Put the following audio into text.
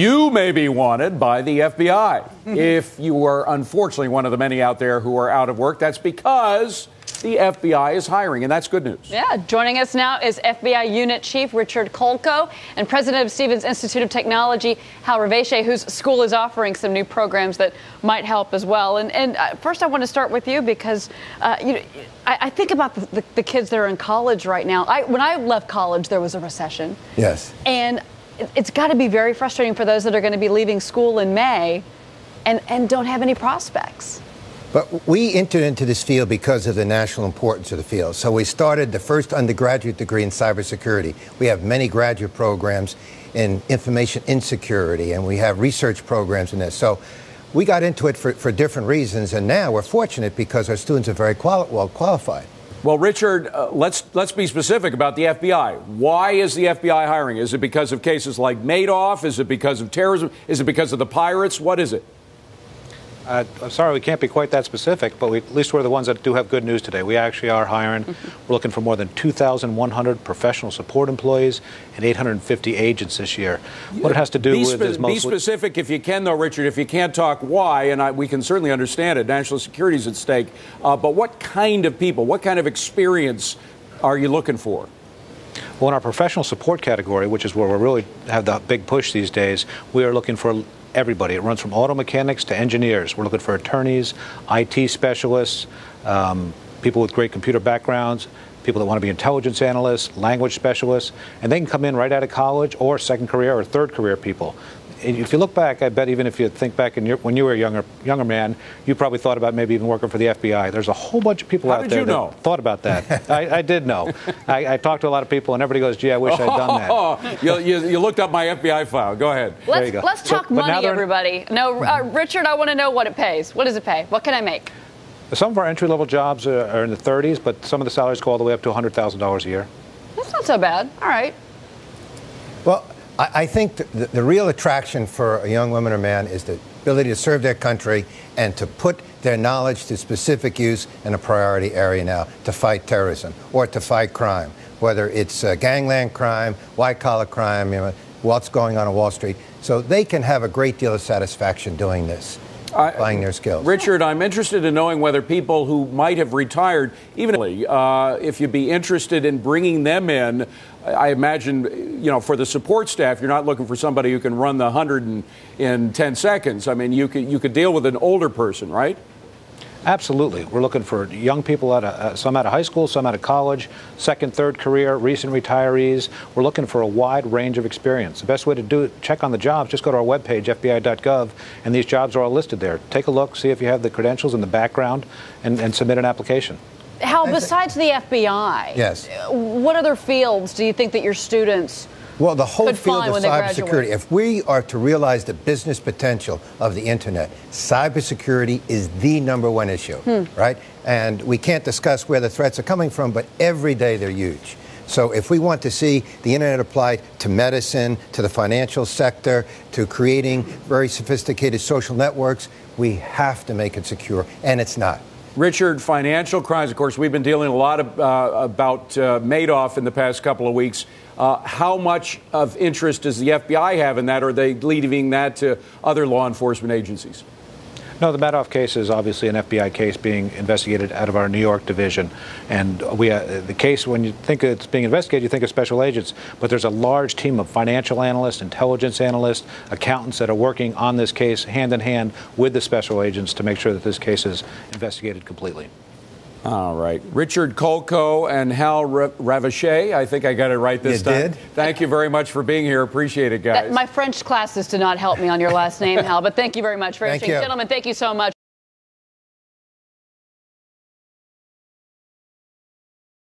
you may be wanted by the FBI. if you are unfortunately one of the many out there who are out of work, that's because the FBI is hiring, and that's good news. Yeah, joining us now is FBI Unit Chief Richard Kolko and President of Stevens Institute of Technology, Hal Raveche, whose school is offering some new programs that might help as well. And, and uh, first, I want to start with you because uh, you know, I, I, think about the, the, the, kids that are in college right now. I, when I left college, there was a recession. Yes. And it's got to be very frustrating for those that are going to be leaving school in May and, and don't have any prospects. But we entered into this field because of the national importance of the field. So we started the first undergraduate degree in cybersecurity. We have many graduate programs in information insecurity, and we have research programs in this. So we got into it for, for different reasons, and now we're fortunate because our students are very quali- well qualified. Well, Richard, uh, let's let's be specific about the FBI. Why is the FBI hiring? Is it because of cases like Madoff? Is it because of terrorism? Is it because of the pirates? What is it? Uh, I'm sorry, we can't be quite that specific, but we, at least we're the ones that do have good news today. We actually are hiring. Mm-hmm. We're looking for more than 2,100 professional support employees and 850 agents this year. What it has to do be with spe- is mostly. Be specific if you can, though, Richard. If you can't talk why, and I, we can certainly understand it, national security is at stake. Uh, but what kind of people, what kind of experience are you looking for? Well, in our professional support category, which is where we really have the big push these days, we are looking for everybody. It runs from auto mechanics to engineers. We're looking for attorneys, IT specialists, um, people with great computer backgrounds, people that want to be intelligence analysts, language specialists, and they can come in right out of college or second career or third career people if you look back, I bet even if you think back your, when you were a younger younger man, you probably thought about maybe even working for the FBI. There's a whole bunch of people How out there that know? thought about that. I, I, did know. I, I, talked to a lot of people, and everybody goes, "Gee, I wish I'd done that." you, you, you, looked up my FBI file. Go ahead. Let's, go. let's talk so, money, everybody. No, uh, Richard, I want to know what it pays. What does it pay? What can I make? Some of our entry level jobs are, are in the 30s, but some of the salaries go all the way up to $100,000 a year. That's not so bad. All right. Well, I, I think the, the, real attraction for a young woman or man is the ability to serve their country and to put their knowledge to specific use in a priority area now to fight terrorism or to fight crime, whether it's uh, gangland crime, white collar crime, you know, what's going on on Wall Street. So they can have a great deal of satisfaction doing this. Applying their skills. Richard, I'm interested in knowing whether people who might have retired, even uh, if you'd be interested in bringing them in I imagine, you know, for the support staff, you're not looking for somebody who can run the 100 in, in 10 seconds. I mean, you could, you could deal with an older person, right? Absolutely. We're looking for young people, out of, uh, some out of high school, some out of college, second, third career, recent retirees. We're looking for a wide range of experience. The best way to do it, check on the jobs, just go to our webpage, fbi.gov, and these jobs are all listed there. Take a look, see if you have the credentials and the background, and, and submit an application. Hal, besides the FBI, yes, what other fields do you think that your students? Well, the whole field of cybersecurity. If we are to realize the business potential of the internet, cybersecurity is the number one issue, hmm. right? And we can't discuss where the threats are coming from, but every day they're huge. So if we want to see the internet applied to medicine, to the financial sector, to creating very sophisticated social networks, we have to make it secure, and it's not. Richard, financial crimes. Of course, we've been dealing a lot of, uh, about uh, Madoff in the past couple of weeks. Uh, how much of interest does the FBI have in that? Or are they leaving that to other law enforcement agencies? No, the Madoff case is obviously an FBI case being investigated out of our New York division, and we uh, the case when you think it's being investigated, you think of special agents, but there's a large team of financial analysts, intelligence analysts, accountants that are working on this case hand in hand with the special agents to make sure that this case is investigated completely. All right. Richard Kolko and Hal Raveche. I think I got it right this you time. Did? Thank you very much for being here. Appreciate it, guys. my French classes did not help me on your last name, Hal, but thank you very much. Very thank you. Gentlemen, thank you so much.